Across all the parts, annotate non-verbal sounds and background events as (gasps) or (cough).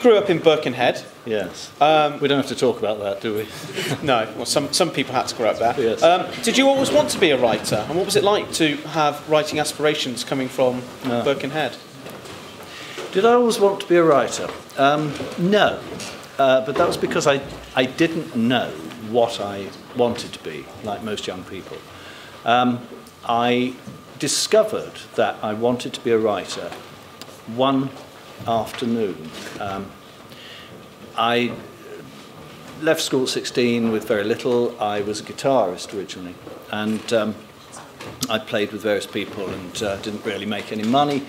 grew up in Birkenhead. Yes. Um, we don't have to talk about that, do we? (laughs) no, well, some, some people had to grow up there. Yes. Um, did you always want to be a writer? And what was it like to have writing aspirations coming from No. Birkenhead? Did I always want to be a writer? Um, no. Uh, but that was because I, I didn't know what I wanted to be, like most young people. Um, I discovered that I wanted to be a writer one afternoon. Um, I left school at 16 with very little. I was a guitarist originally, and um, I played with various people and uh, didn't really make any money.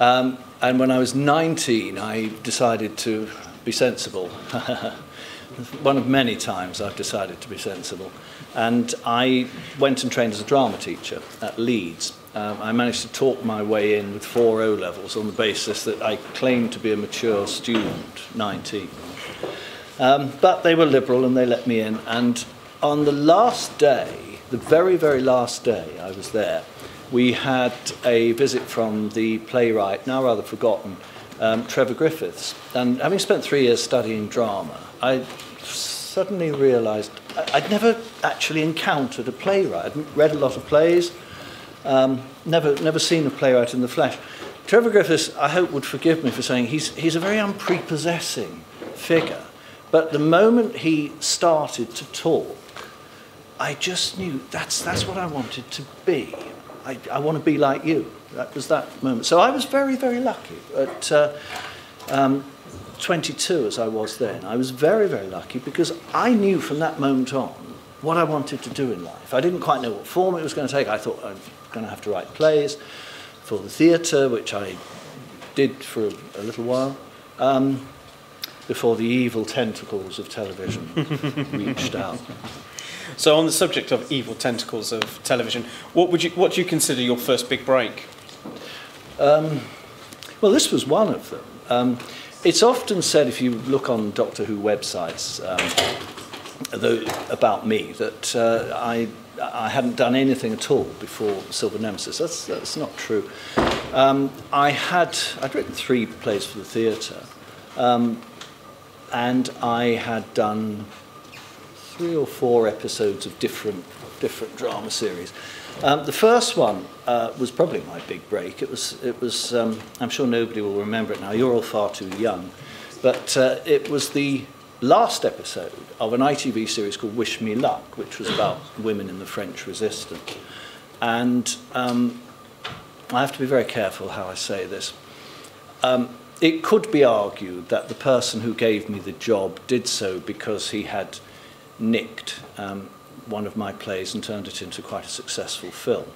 Um, and when I was 19, I decided to be sensible. (laughs) One of many times I've decided to be sensible. And I went and trained as a drama teacher at Leeds Um, I managed to talk my way in with four O levels on the basis that I claimed to be a mature student, 19. Um, but they were liberal and they let me in. And on the last day, the very, very last day I was there, we had a visit from the playwright, now rather forgotten, um, Trevor Griffiths. And having spent three years studying drama, I suddenly realised I'd never actually encountered a playwright. I'd read a lot of plays, um, never, never seen a playwright in the flesh. Trevor Griffiths, I hope, would forgive me for saying he's, he's a very unprepossessing figure. But the moment he started to talk, I just knew that's, that's what I wanted to be. I, I want to be like you. That was that moment. So I was very, very lucky. At uh, um, 22, as I was then, I was very, very lucky because I knew from that moment on what I wanted to do in life. I didn't quite know what form it was going to take. I thought I was going to have to write plays for the theatre, which I did for a, a little while, um, before the evil tentacles of television (laughs) reached out. So, on the subject of evil tentacles of television, what would you what do you consider your first big break? Um, well, this was one of them. Um, it's often said if you look on Doctor Who websites, um, though, about me that uh, I, I hadn't done anything at all before Silver Nemesis. That's, that's not true. Um, I had, I'd written three plays for the theatre, um, and I had done three or four episodes of different, different drama series. Um, the first one uh, was probably my big break. It was, it was um, I'm sure nobody will remember it now. You're all far too young. But uh, it was the last episode of an ITV series called Wish Me Luck, which was about women in the French resistance. And um, I have to be very careful how I say this. Um, it could be argued that the person who gave me the job did so because he had nicked um, one of my plays and turned it into quite a successful film.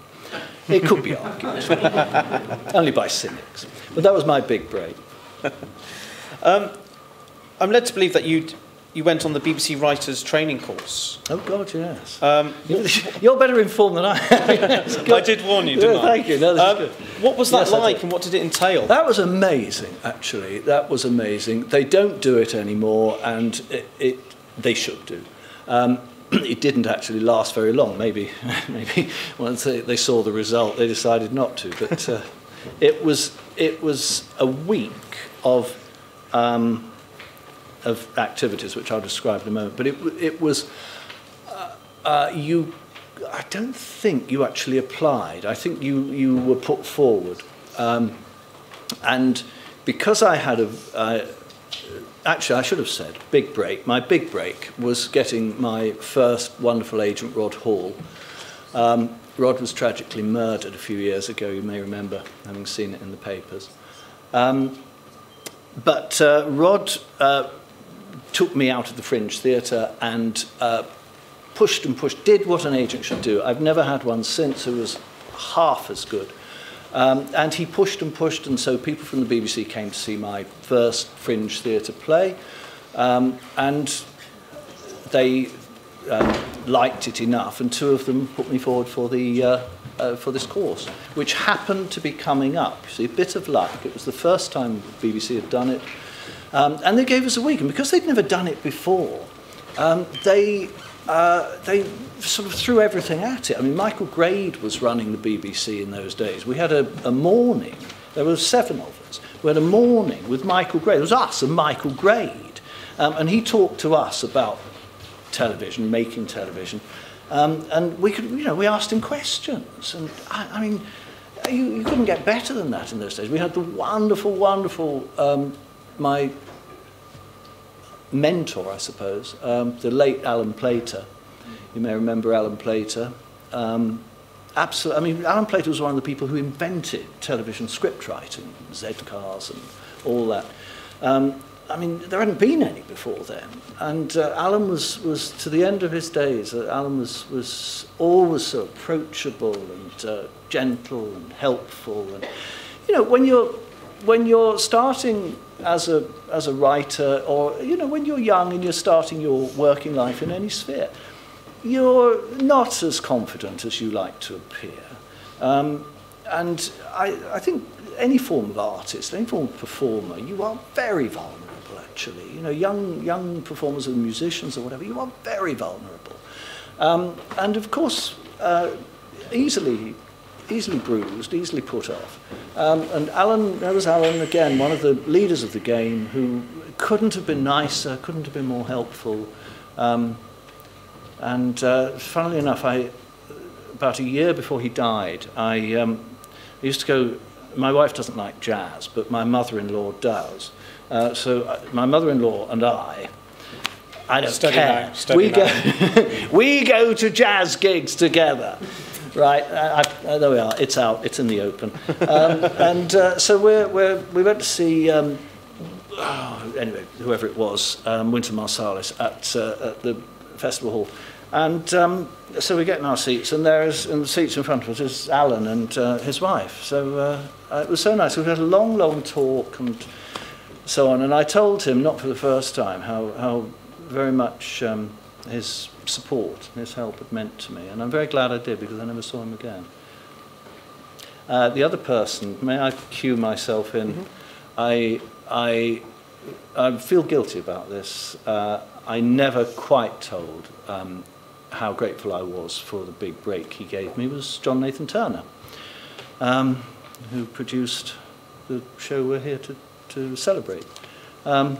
It could be argued, (laughs) only by cynics. But that was my big break. Um, I'm led to believe that you you went on the BBC Writers Training course. Oh God, yes. Um, (laughs) You're better informed than I am. (laughs) I did warn you, didn't (laughs) Yeah, I? thank you. No, Um, what was that Yes, like, and what did it entail? That was amazing, actually. That was amazing. They don't do it anymore, and it, it they should do. Um, (clears throat) it didn't actually last very long. Maybe, maybe once they, they saw the result, they decided not to. But uh, it was it was a week of um, of activities, which I'll describe in a moment. But it it was uh, uh, you. I don't think you actually applied. I think you you were put forward. Um, and because I had a, uh, actually, I should have said big break. My big break was getting my first wonderful agent, Rod Hall. Um, Rod was tragically murdered a few years ago. You may remember having seen it in the papers. Um, but uh, Rod uh, took me out of the Fringe Theatre and uh, pushed and pushed, did what an agent should do. I've never had one since who was half as good. Um, and he pushed and pushed, and so people from the BBC came to see my first Fringe Theatre play. Um, and they um, liked it enough, and two of them put me forward for, the, uh, uh, for this course, which happened to be coming up. See, a bit of luck. It was the first time BBC had done it. Um, and they gave us a week, and because they'd never done it before, um, they, uh, they sort of threw everything at it. I mean, Michael Grade was running the BBC in those days. We had a, a morning, there were seven of us. We had a morning with Michael Grade. It was us and Michael Grade. Um, and he talked to us about television, making television. Um, and we could, you know, we asked him questions. And I, I mean, you, you couldn't get better than that in those days. We had the wonderful, wonderful, um, my mentor, I suppose, um, the late Alan Plater. You may remember Alan Plater. Um, absolutely, I mean, Alan Plater was one of the people who invented television script writing, Z-cars and all that. Um, I mean, there hadn't been any before then. And uh, Alan was, was, to the end of his days, uh, Alan was, was always so approachable and uh, gentle and helpful. And, you know, when you're, when you're starting as a, as a writer or, you know, when you're young and you're starting your working life in any sphere, you're not as confident as you like to appear. Um, and I, I think any form of artist, any form of performer, you are very vulnerable actually. You know, young, young performers and musicians or whatever, you are very vulnerable. Um, and of course, uh, easily easily bruised, easily put off. Um, and Alan, there was Alan again, one of the leaders of the game, who couldn't have been nicer, couldn't have been more helpful. Um, and uh, funnily enough, I, about a year before he died, I, um, I used to go, my wife doesn't like jazz, but my mother-in-law does. Uh, so uh, my mother-in-law and I, I don't Study care. now, study we go, (laughs) we go to jazz gigs together. Right, I, I, there we are. It's out. It's in the open. Um, (laughs) and uh, so we're, we're, we went to see, um, oh, anyway, whoever it was, um, Wynton Marsalis at, uh, at the festival hall. And um, so we get in our seats, and there's in the seats in front of us is Alan and uh, his wife. So uh, it was so nice. We had a long, long talk and so on. And I told him, not for the first time, how, how very much um, his support, his help had meant to me. And I'm very glad I did because I never saw him again. Uh, the other person, may I cue myself in? Mm-hmm. I, I, I feel guilty about this. Uh, I never quite told um, how grateful I was for the big break he gave me was John Nathan Turner, um, who produced the show we're here to to celebrate. Um,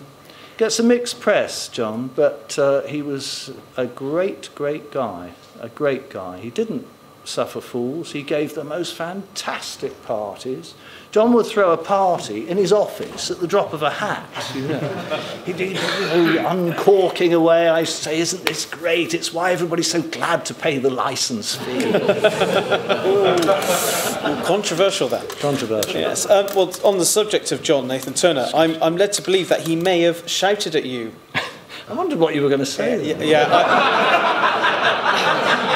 gets a mixed press, John, but uh, he was a great, great guy. A great guy. He didn't suffer fools. He gave the most fantastic parties. John would throw a party in his office at the drop of a hat, you know. He'd, you know, uncorking away, I say, isn't this great? It's why everybody's so glad to pay the license fee. Controversial, that. Controversial. Yes. Um, well, on the subject of John Nathan Turner, I'm, I'm led to believe that he may have shouted at you. I wondered what you were going to say. Yeah, yeah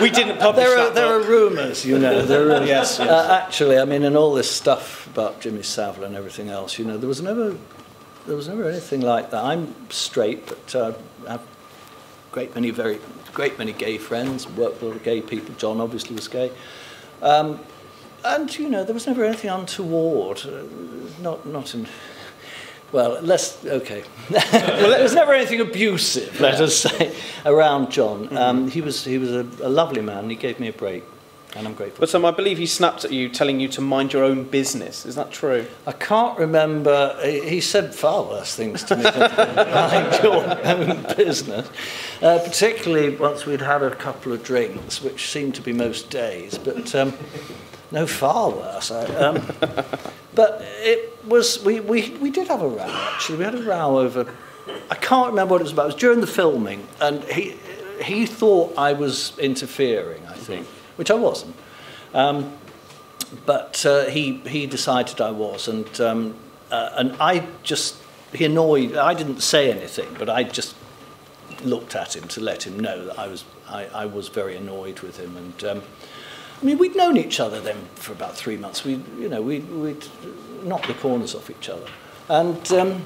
we didn't publish there are, that. There book. are rumours, you know. There are, (laughs) yes. yes. Uh, actually, I mean, in all this stuff about Jimmy Savile and everything else, you know, there was never, there was never anything like that. I'm straight, but uh, I have great many very, great many gay friends. Work with a lot of gay people. John obviously was gay. Um, and you know, there was never anything untoward. Uh, not, not in well, less okay. well, there was never anything abusive, let us say, around John. Um, he was he was a, a lovely man. He gave me a break, and I'm grateful. But um, I believe he snapped at you, telling you to mind your own business. Is that true? I can't remember. He said far worse things to me than mind your own business. Uh, particularly once we'd had a couple of drinks, which seemed to be most days, but. Um, no, far worse. Um, (laughs) but it was, we, we, we did have a row, actually. We had a row over, I can't remember what it was about. It was during the filming, and he, he thought I was interfering, I think, which I wasn't. Um, but uh, he, he decided I was, and, um, uh, and I just, he annoyed, I didn't say anything, but I just looked at him to let him know that I was, I, I was very annoyed with him. And um, I mean, we'd known each other then for about three months. We, you know, we'd, we'd knocked the corners off each other. And um,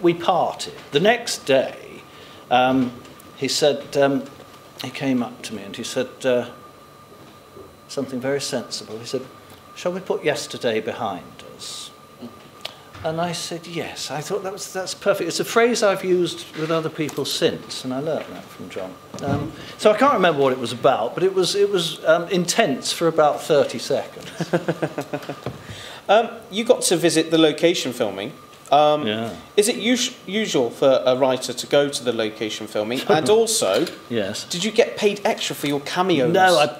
we parted. The next day, um, he said, um, he came up to me and he said uh, something very sensible. He said, shall we put yesterday behind And I said, yes. I thought that was, that's perfect. It's a phrase I've used with other people since, and I learnt that from John. Um, so I can't remember what it was about, but it was, it was um, intense for about 30 seconds. (laughs) Um, you got to visit the location filming. Um, Yeah. Is it us- usual for a writer to go to the location filming? (laughs) and also, Yes. did you get paid extra for your cameos? No, I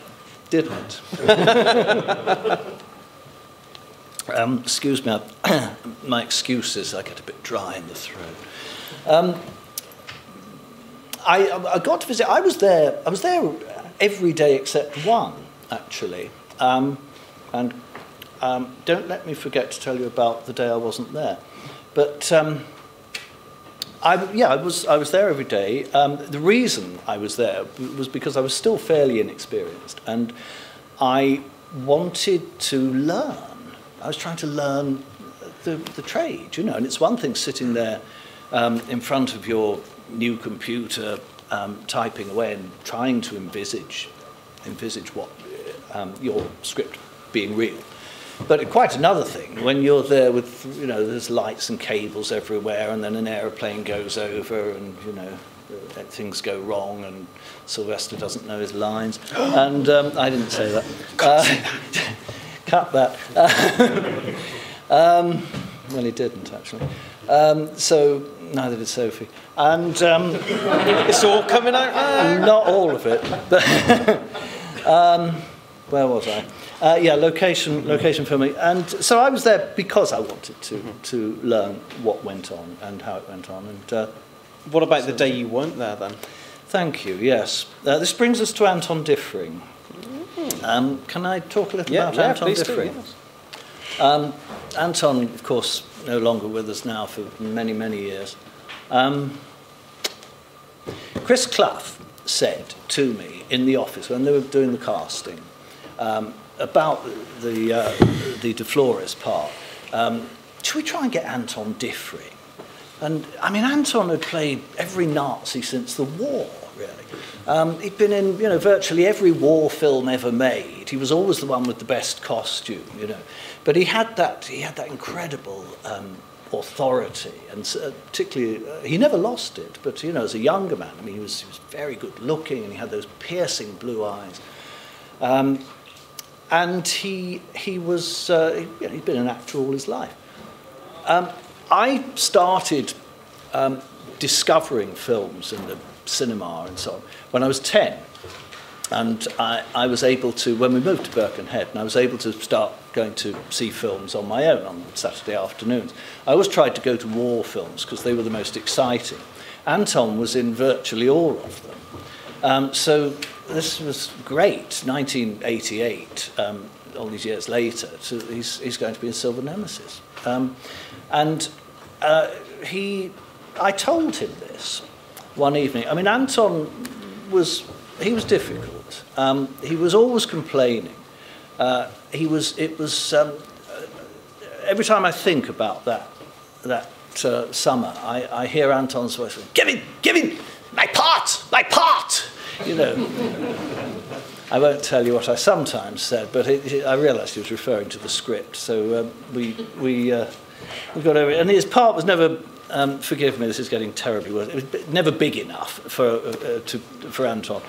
didn't. (laughs) um, excuse me, (coughs) my excuse is I get a bit dry in the throat. Um, I, I got to visit. I was there. I was there every day except one, actually. Um, and um, don't let me forget to tell you about the day I wasn't there. But um, I, yeah, I was, I was there every day. Um, the reason I was there was because I was still fairly inexperienced and I wanted to learn. I was trying to learn the, the trade, you know. And it's one thing sitting there um, in front of your new computer, um, typing away and trying to envisage, envisage what um, your script being real. But quite another thing when you're there with, you know, there's lights and cables everywhere, and then an aeroplane goes over, and you know, uh, things go wrong, and Sylvester doesn't know his lines. (gasps) and um, I didn't say that. Uh, (laughs) cut that. (laughs) um, well, he didn't actually. Um, so neither did Sophie. And um, It's all coming out now. not all of it. But (laughs) um, where was I? Uh, yeah, location, location filming. And so I was there because I wanted to, to learn what went on and how it went on. And uh, What about the day you weren't there then? thank you, yes. Uh, this brings us to Anton Um, can I talk a little about Anton please Diffring? yes. Um, Anton, of course, no longer with us now for many, many years. Um, Chris Clough said to me in the office when they were doing the casting um, about the, uh, the De Flores part, um, should we try and get Anton Diffring? And I mean, Anton had played every Nazi since the war. Um, he'd been in, you know, virtually every war film ever made. He was always the one with the best costume, you know. But he had that, he had that incredible um, authority, and uh, particularly, uh, he never lost it. But you know, as a younger man, I mean, he was, he was very good looking, and he had those piercing blue eyes. Um, and he he was uh, he, you know, he'd been an actor all his life. Um, I started um, discovering films in the cinema and so on when I was 10. And I, I was able to, when we moved to Birkenhead, and I was able to start going to see films on my own on Saturday afternoons. I always tried to go to war films because they were the most exciting. Anton was in virtually all of them. Um, so this was great, 1988, um, all these years later. So he's, he's going to be in Silver Nemesis. Um, and uh, he, I told him this one evening. I mean, Anton was, he was difficult. Um, he was always complaining. Uh, he was, it was, um, uh, every time I think about that, that uh, summer, I, I hear Anton's voice, going, give him, give him, my part, my part, you know. (laughs) I won't tell you what I sometimes said, but it, it, I realised he was referring to the script. So um, we, we, uh, we got over. And his part was never, um, forgive me, this is getting terribly worse, it was never big enough for, uh, uh, to, for Anton.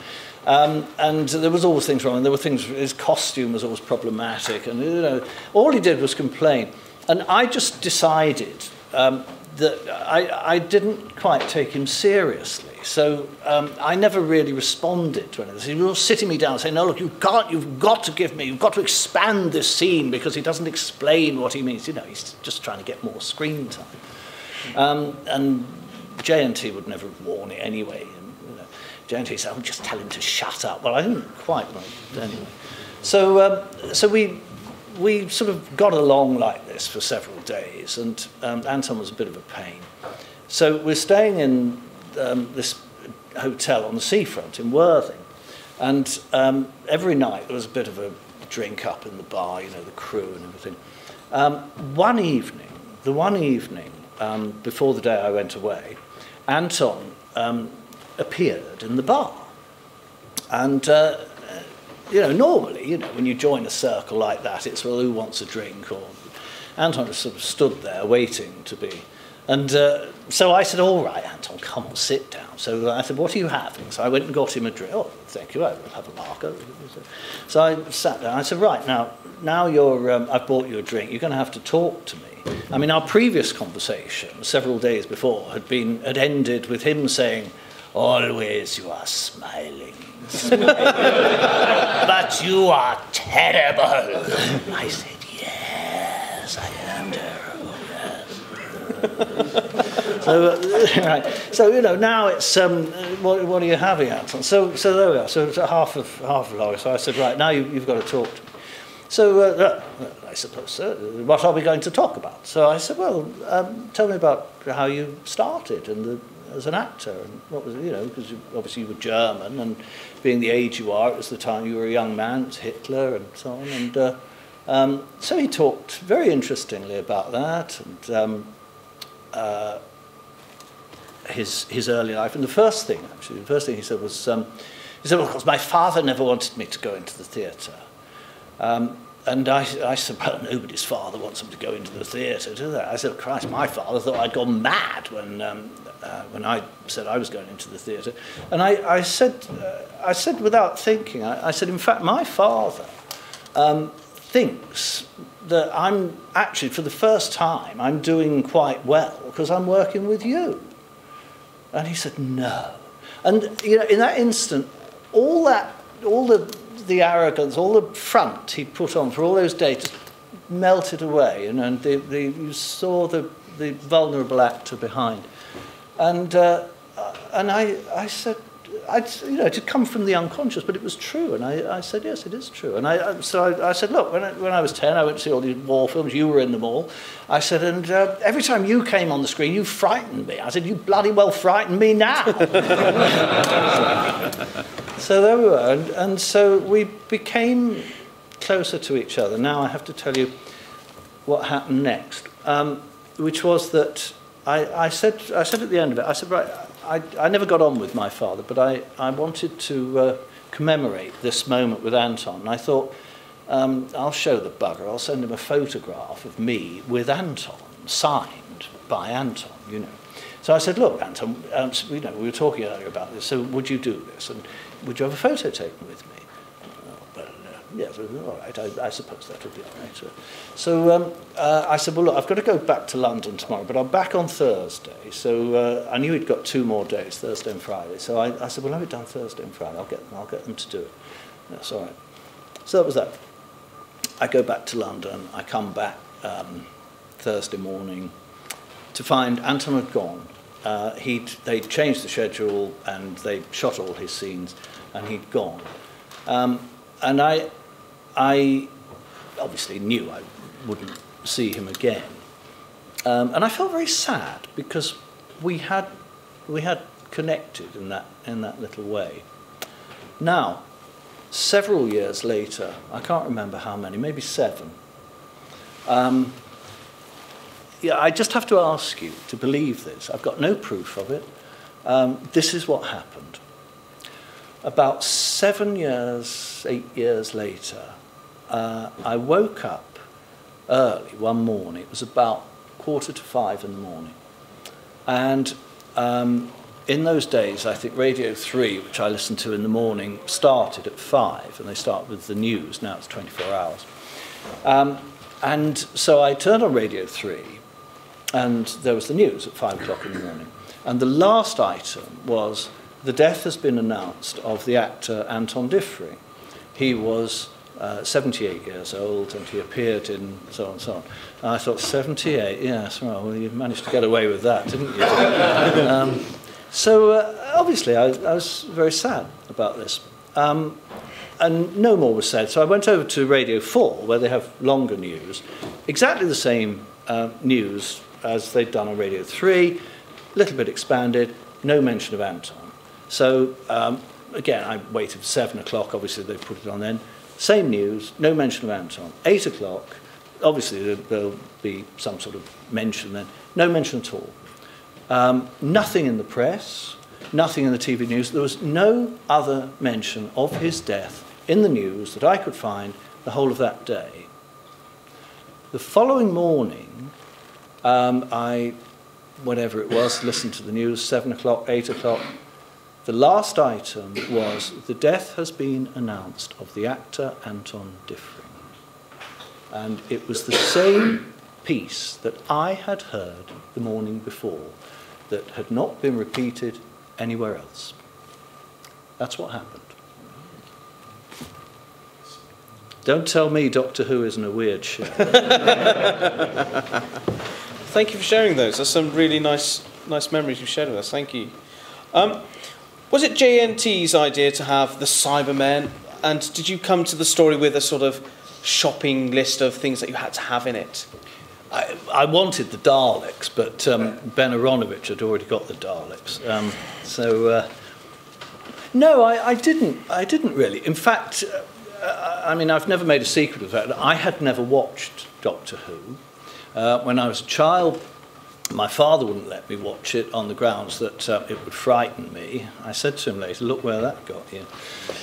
Um, and there was always things wrong, and there were things, his costume was always problematic, and you know, all he did was complain. And I just decided um, that I, I didn't quite take him seriously. So um, I never really responded to any of this. He was sitting me down saying, no, look, you can't, you've got to give me, you've got to expand this scene because he doesn't explain what he means. You know, he's just trying to get more screen time. Um, and JNT would never have worn it anyway. And, you know, JNT said, oh, just tell him to shut up. Well, I didn't quite like anyway. So, um, so we, we sort of got along like this for several days, and um, Anton was a bit of a pain. So we're staying in um, this hotel on the seafront in Worthing, and um, every night there was a bit of a drink up in the bar, you know, the crew and everything. Um, one evening, the one evening um, before the day I went away, Anton um, appeared in the bar. And, uh, you know, normally, you know, when you join a circle like that, it's, well, who wants a drink? Or, Anton just sort of stood there waiting to be. And uh, so I said, all right, Anton, come on, sit down. So I said, what are you having? So I went and got him a drink. Oh, thank you, I will have a marker. So I sat down. I said, right, now, now you're, um, I've bought you a drink. You're going to have to talk to me. I mean, our previous conversation, several days before, had, been, had ended with him saying, always you are smiling. (laughs) but you are terrible. I said, yes, I. Yes. (laughs) so, uh, (laughs) right. so you know now it's um, what, what are you having, Anton? So, so there we are. So it's half of half of hour. So I said, right now you, you've got to talk to. So uh, uh, I suppose, so. what are we going to talk about? So I said, well, um, tell me about how you started and the, as an actor and what was you know because obviously you were German and being the age you are, it was the time you were a young man, it Hitler and so on. And uh, um, so he talked very interestingly about that and um, uh, his, his early life. And the first thing, actually, the first thing he said was, um, he said, well, of course, my father never wanted me to go into the theatre. Um, and I, I said, well, nobody's father wants them to go into the theatre, do they? I said, Christ, my father thought I'd gone mad when, um, uh, when I said I was going into the theatre. And I, I, said, uh, I said without thinking, I, I said, in fact, my father um, thinks that I'm actually, for the first time, I'm doing quite well because I'm working with you. And he said, no. And, you know, in that instant, all that, all the the arrogance, all the front he put on for all those days just melted away, and, and the, the, you saw the, the vulnerable actor behind. And, uh, and I, I said, I'd, you know, it had come from the unconscious, but it was true. And I, I said, yes, it is true. And I, so I, I said, look, when I, when I was 10, I went to see all these war films. You were in them all. I said, and uh, every time you came on the screen, you frightened me. I said, you bloody well frightened me now. (laughs) so there we were. And, and so we became closer to each other. Now I have to tell you what happened next, um, which was that I, I, said, I said at the end of it, I said, right, I, I never got on with my father, but I, I wanted to uh, commemorate this moment with Anton. And I thought, um, I'll show the bugger, I'll send him a photograph of me with Anton, signed by Anton, you know. So I said, look, Anton, um, you know, we were talking earlier about this, so would you do this? And would you have a photo taken with me? Yes, all right, I, I suppose that would be all right. So um, uh, I said, well, look, I've got to go back to London tomorrow, but I'm back on Thursday. So uh, I knew he'd got two more days, Thursday and Friday. So I, I said, well, have it done Thursday and Friday. I'll get, them, I'll get them to do it. That's all right. So that was that. I go back to London. I come back um, Thursday morning to find Anton had gone. Uh, he'd, they'd changed the schedule and they'd shot all his scenes and he'd gone. Um, and I, I obviously knew I wouldn't see him again. Um, and I felt very sad because we had, we had connected in that, in that little way. Now, several years later, I can't remember how many, maybe seven, um, yeah, I just have to ask you to believe this. I've got no proof of it. Um, this is what happened. About seven years, eight years later, uh, I woke up early one morning. It was about quarter to five in the morning. And um, in those days, I think Radio 3, which I listened to in the morning, started at 5, and they start with the news. Now it's 24 hours. Um, and so I turned on Radio 3, and there was the news at 5 o'clock in the morning. And the last item was the death has been announced of the actor Anton Diffring. He was uh, 78 years old and he appeared in so on and so on. And I thought, 78? Yes, well, you managed to get away with that, didn't you? (laughs) um, so uh, obviously I, I was very sad about this. Um, and no more was said. So I went over to Radio 4, where they have longer news, exactly the same uh, news as they'd done on Radio 3, a little bit expanded, no mention of Anton. So um, again, I waited for seven o'clock. Obviously, they put it on then. Same news, no mention of Anton. Eight o'clock, obviously there'll be some sort of mention then. No mention at all. Um, nothing in the press, nothing in the TV news. There was no other mention of his death in the news that I could find the whole of that day. The following morning, um, I, whatever it was, listened to the news, 7 o'clock, 8 o'clock. The last item was the death has been announced of the actor Anton Diffring. And it was the same piece that I had heard the morning before that had not been repeated anywhere else. That's what happened. Don't tell me Doctor Who isn't a weird show. (laughs) Thank you for sharing those. That's some really nice, nice memories you've shared with us. Thank you. Um, was it JNT's idea to have the Cybermen? And did you come to the story with a sort of shopping list of things that you had to have in it? I, I wanted the Daleks, but um, Ben Aaronovitch had already got the Daleks. Um, so, uh, no, I, I didn't. I didn't really. In fact, uh, I mean, I've never made a secret of that. I had never watched Doctor Who. Uh, when I was a child, my father wouldn't let me watch it on the grounds that uh, it would frighten me. I said to him later, "Look where that got you."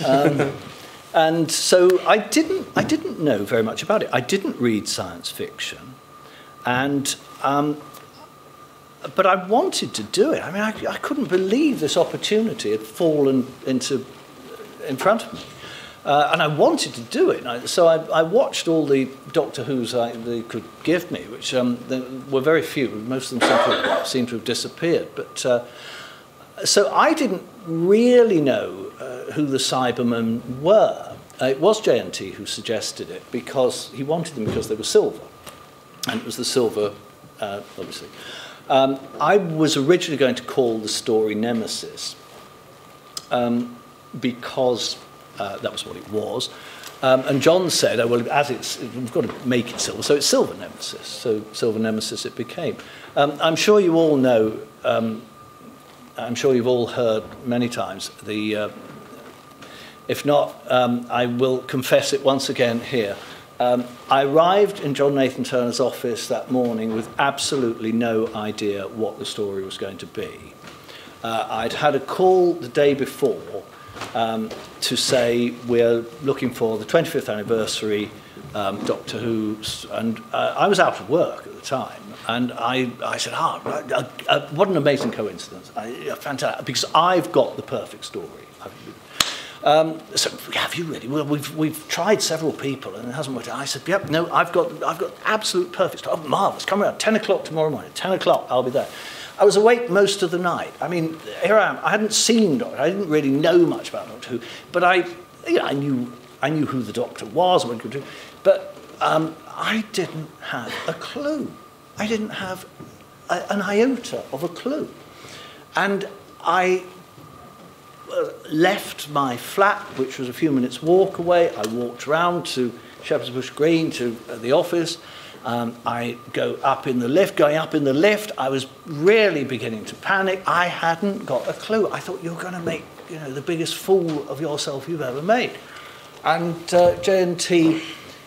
Um, (laughs) and so I didn't. I didn't know very much about it. I didn't read science fiction. And, um, but I wanted to do it. I mean, I, I couldn't believe this opportunity had fallen into, in front of me. Uh, and I wanted to do it. I, so I, I watched all the Doctor Who's I, they could give me, which um, were very few. Most of them seem to have, seem to have disappeared. But uh, so I didn't really know uh, who the Cybermen were. Uh, it was JNT who suggested it because he wanted them because they were silver and it was the silver, uh, obviously. Um, I was originally going to call the story Nemesis um, because uh, that was what it was. Um, and John said, oh, well, as it's, we've got to make it silver, so it's Silver Nemesis. So Silver Nemesis it became. Um, I'm sure you all know, um, I'm sure you've all heard many times, the, uh, if not, um, I will confess it once again here. Um, I arrived in John Nathan Turner's office that morning with absolutely no idea what the story was going to be. Uh, I'd had a call the day before um, to say we're looking for the 25th anniversary um, Doctor Who, and uh, I was out of work at the time, and I, I said, ah, uh, uh, what an amazing coincidence, I, fantastic, because I've got the perfect story. Um, so have you really? Well, we've, we've tried several people and it hasn't worked out. I said, yep, no, I've got, I've got absolute perfect stuff. Oh, marvellous. Come around 10 o'clock tomorrow morning. 10 o'clock, I'll be there. I was awake most of the night. I mean, here I am. I hadn't seen Doctor. I didn't really know much about Doctor Who, but I, you know, I knew I knew who the Doctor was, what he could do, but um, I didn't have a clue. I didn't have a, an iota of a clue, and I uh, left my flat, which was a few minutes walk away. I walked round to Shepherd's Bush Green to uh, the office. Um, I go up in the lift. Going up in the lift, I was really beginning to panic. I hadn't got a clue. I thought you're going to make you know the biggest fool of yourself you've ever made. And uh, JNT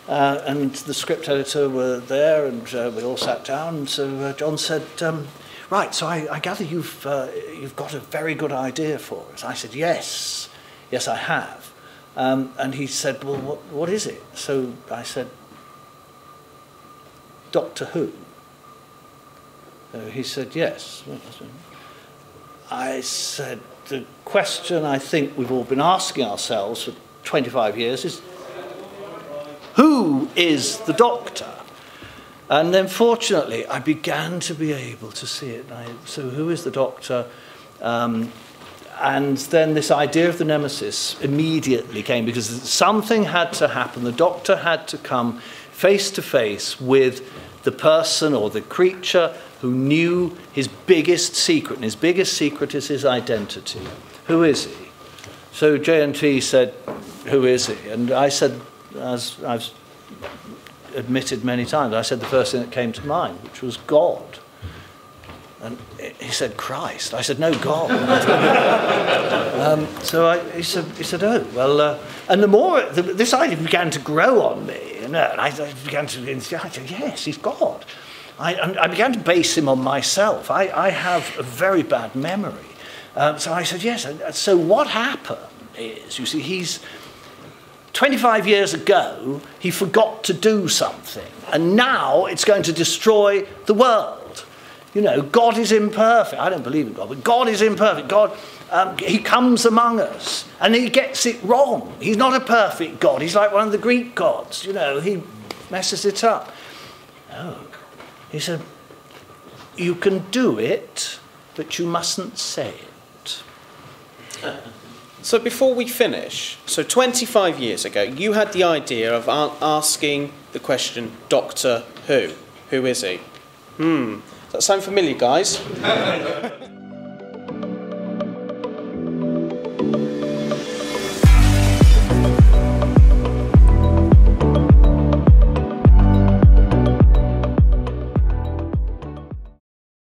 uh, and the script editor were there, and uh, we all sat down. And so uh, John said, um, right, so I, I gather you've, uh, you've got a very good idea for us. I said, yes, yes, I have. Um, and he said, well, what, what is it? So I said, Doctor Who. Uh, he said, yes. I said, the question I think we've all been asking ourselves for 25 years is, who is the Doctor? And then fortunately, I began to be able to see it. I, so, who is the doctor? Um, and then this idea of the nemesis immediately came because something had to happen. The doctor had to come face to face with the person or the creature who knew his biggest secret. And his biggest secret is his identity. Who is he? So JNT said, Who is he? And I said, as I've admitted many times. I said the first thing that came to mind, which was God. And he said, Christ. I said, no, God. (laughs) um, so I, he, said, he said, oh, well, uh, and the more, the, this idea began to grow on me, you know, and I, I began to, I said, yes, he's God. I, I began to base him on myself. I, I have a very bad memory. Um, so I said, yes. So what happened is, you see, he's, 25 years ago, he forgot to do something, and now it's going to destroy the world. You know, God is imperfect. I don't believe in God, but God is imperfect. God, um, He comes among us, and He gets it wrong. He's not a perfect God. He's like one of the Greek gods. You know, He messes it up. No. He said, You can do it, but you mustn't say it. So before we finish, so 25 years ago, you had the idea of asking the question, Doctor Who? Who is he? Hmm. Does that sound familiar, guys? (laughs)